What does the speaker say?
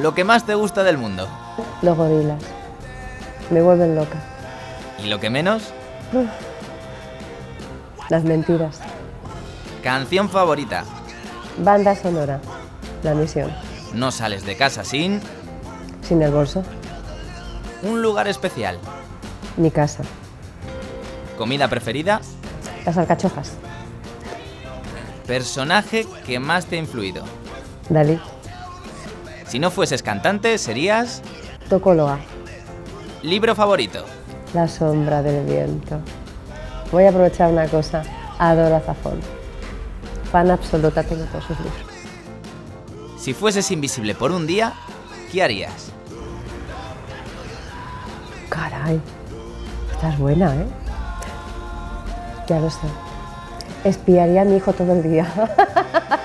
Lo que más te gusta del mundo. Los gorilas. Me vuelven loca. ¿Y lo que menos? Las mentiras. Canción favorita. Banda sonora. La misión. No sales de casa sin... Sin el bolso. Un lugar especial. Mi casa. Comida preferida. Las alcachofas. Personaje que más te ha influido. Dalí. Si no fueses cantante, serías... Tocoloa. Libro favorito. La sombra del viento. Voy a aprovechar una cosa. Adoro a Zafón. Fan absoluta, tengo todos sus libros. Si fueses invisible por un día, ¿qué harías? Caray. Estás buena, ¿eh? Ya lo sé. Espiaría a mi hijo todo el día.